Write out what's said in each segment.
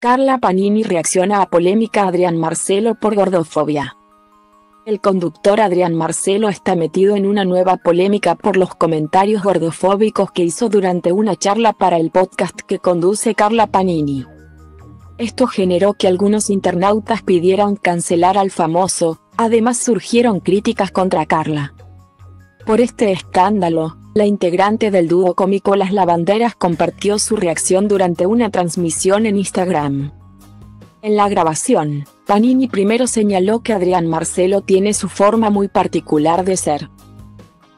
Carla Panini reacciona a polémica Adrián Marcelo por gordofobia. El conductor Adrián Marcelo está metido en una nueva polémica por los comentarios gordofóbicos que hizo durante una charla para el podcast que conduce Carla Panini. Esto generó que algunos internautas pidieran cancelar al famoso, además surgieron críticas contra Carla. Por este escándalo, la integrante del dúo cómico Las Lavanderas compartió su reacción durante una transmisión en Instagram. En la grabación, Panini primero señaló que Adrián Marcelo tiene su forma muy particular de ser.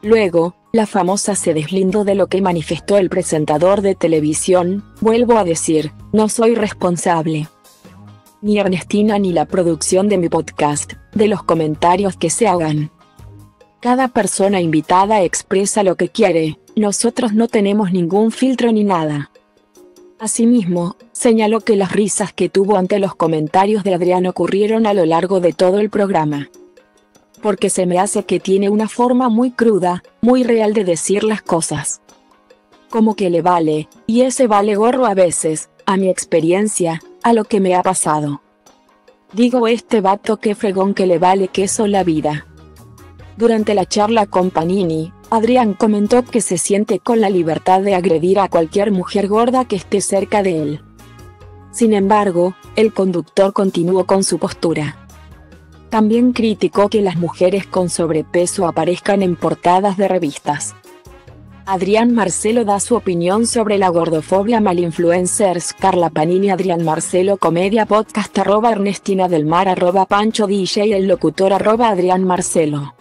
Luego, la famosa se deslindó de lo que manifestó el presentador de televisión, vuelvo a decir, no soy responsable. Ni Ernestina ni la producción de mi podcast, de los comentarios que se hagan. Cada persona invitada expresa lo que quiere, nosotros no tenemos ningún filtro ni nada. Asimismo, señaló que las risas que tuvo ante los comentarios de Adrián ocurrieron a lo largo de todo el programa. Porque se me hace que tiene una forma muy cruda, muy real de decir las cosas. Como que le vale, y ese vale gorro a veces, a mi experiencia, a lo que me ha pasado. Digo este vato que fregón que le vale queso la vida. Durante la charla con Panini, Adrián comentó que se siente con la libertad de agredir a cualquier mujer gorda que esté cerca de él. Sin embargo, el conductor continuó con su postura. También criticó que las mujeres con sobrepeso aparezcan en portadas de revistas. Adrián Marcelo da su opinión sobre la gordofobia malinfluencers Carla Panini Adrián Marcelo Comedia Podcast arroba Ernestina del Mar arroba Pancho DJ el locutor arroba Adrián Marcelo